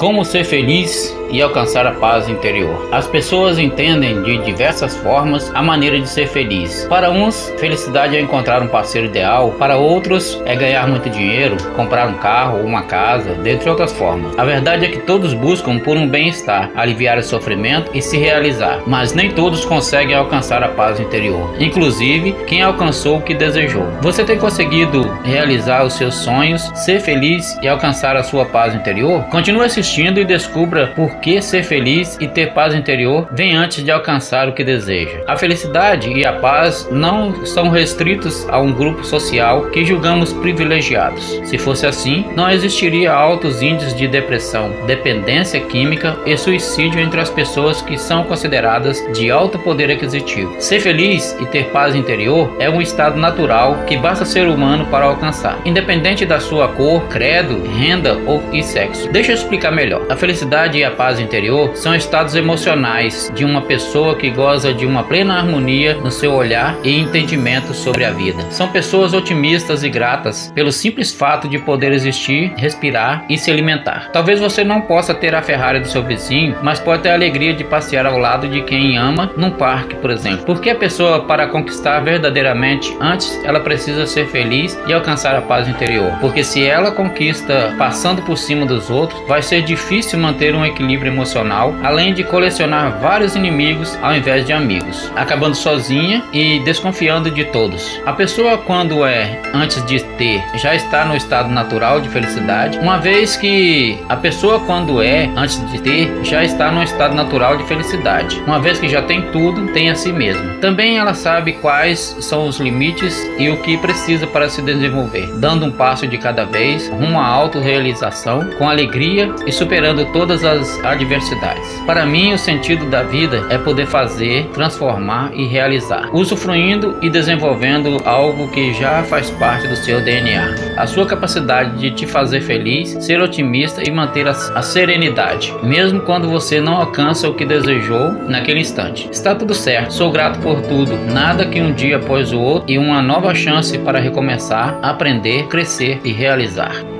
Como ser feliz e alcançar a paz interior. As pessoas entendem de diversas formas a maneira de ser feliz. Para uns, felicidade é encontrar um parceiro ideal, para outros é ganhar muito dinheiro, comprar um carro uma casa, dentre outras formas. A verdade é que todos buscam por um bem-estar, aliviar o sofrimento e se realizar, mas nem todos conseguem alcançar a paz interior. Inclusive, quem alcançou o que desejou. Você tem conseguido realizar os seus sonhos, ser feliz e alcançar a sua paz interior? Continue assistindo e descubra por que ser feliz e ter paz interior vem antes de alcançar o que deseja. A felicidade e a paz não são restritos a um grupo social que julgamos privilegiados. Se fosse assim, não existiria altos índices de depressão, dependência química e suicídio entre as pessoas que são consideradas de alto poder aquisitivo. Ser feliz e ter paz interior é um estado natural que basta ser humano para alcançar, independente da sua cor, credo, renda ou e sexo. Deixa eu explicar melhor. A felicidade e a paz interior são estados emocionais de uma pessoa que goza de uma plena harmonia no seu olhar e entendimento sobre a vida. São pessoas otimistas e gratas pelo simples fato de poder existir, respirar e se alimentar. Talvez você não possa ter a Ferrari do seu vizinho, mas pode ter a alegria de passear ao lado de quem ama num parque, por exemplo. Porque a pessoa, para conquistar verdadeiramente, antes ela precisa ser feliz e alcançar a paz interior. Porque se ela conquista passando por cima dos outros, vai ser difícil manter um equilíbrio emocional, além de colecionar vários inimigos ao invés de amigos, acabando sozinha e desconfiando de todos. A pessoa, quando é antes de ter, já está no estado natural de felicidade, uma vez que a pessoa, quando é antes de ter, já está no estado natural de felicidade, uma vez que já tem tudo, tem a si mesma. Também ela sabe quais são os limites e o que precisa para se desenvolver, dando um passo de cada vez rumo à autorrealização com alegria e superando todas as adversidades. Para mim, o sentido da vida é poder fazer, transformar e realizar, usufruindo e desenvolvendo algo que já faz parte do seu DNA. A sua capacidade de te fazer feliz, ser otimista e manter a, a serenidade, mesmo quando você não alcança o que desejou naquele instante. Está tudo certo, sou grato por tudo, nada que um dia após o outro e uma nova chance para recomeçar, aprender, crescer e realizar.